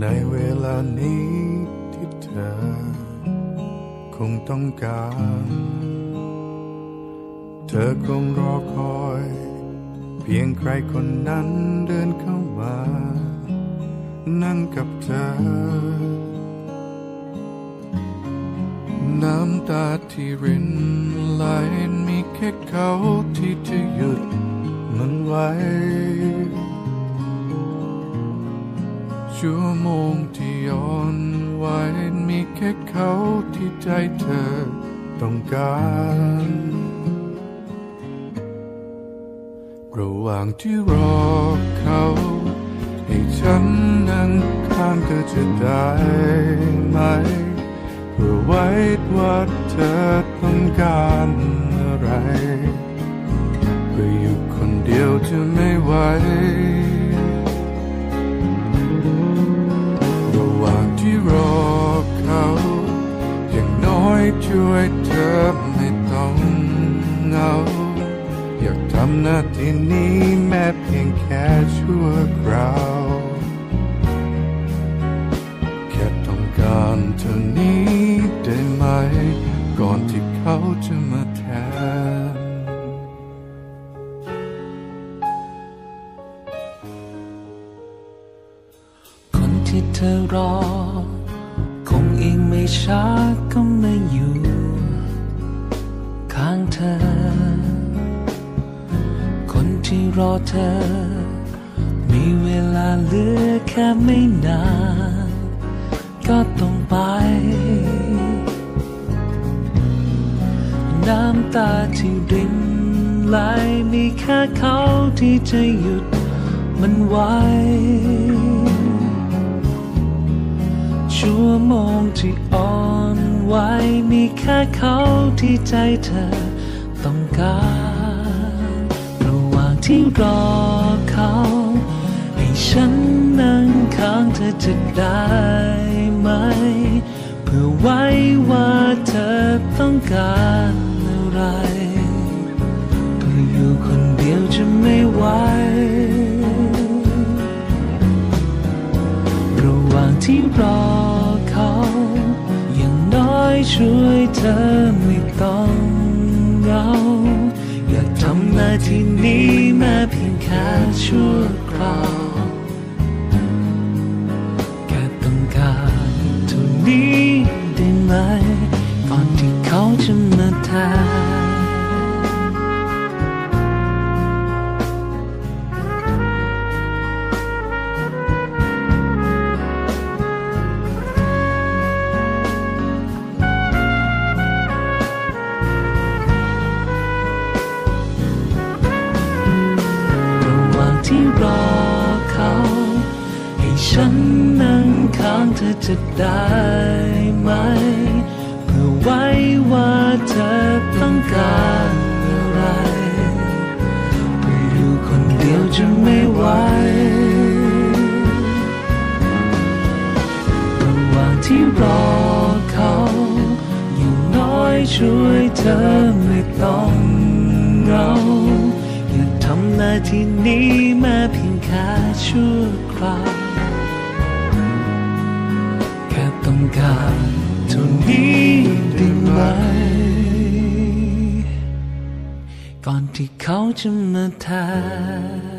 ในเวลานี้ที่เธอ คงต้องการ เธอคงรอคอย เพียงใครคนนั้นเดินเข้ามา นั่งกับเธอ น้ำตาที่รินไหลมีแค่เขาที่จะหยุดมันไว้ ชั่วโมงที่ย้อนไว้มีแค่เขาที่ใจเธอต้องการระหว่างที่รอเขาให้ฉันนั่งข้างเธอจะได้ไหมเพื่อไว้ว่าเธอต้องการอะไร ช่วยเธอไม่ต้องเหงา อยากทำหน้าที่นี้แม้เพียงแค่ชั่วคราว แค่ต้องการเท่านี้ได้ไหม ก่อนที่เขาจะมาแทนคนที่เธอรอ ช้าก็ไม่อยู่ ข้างเธอ คนที่รอเธอ มีเวลาเหลือแค่ไม่นาน ก็ต้องไป น้ำตาที่รินไหลมีแค่เขาที่จะหยุดมันไว้ ชั่วโมงที่อ่อนไหวมีแค่เขาที่ใจเธอต้องการระหว่างที่รอเขาให้ฉันนั่งข้างเธอจะได้ไหม เพื่อไว้ว่าเธอต้องการอะไรเพื่ออยู่คนเดียวจะไม่ไหวระหว่างที่รอ ช่วยเธอไม่ต้องเหงาอยากทำหน้าที่นี้มาเพียงแค่ชั่วคราว ฉันนั่งข้างเธอจะได้ไหม เพื่อไว้ว่าเธอต้องการอะไรเพื่ออยู่คนเดียวจะไม่ไหวระหว่างที่รอเขาอย่างน้อยช่วยเธอไม่ต้องเหงาอยากทำหน้าที่นี้ม้เพียงแค่ชั่วคราว การเท่านี้ได้ไหม ก่อนที่เขาจะมาแทน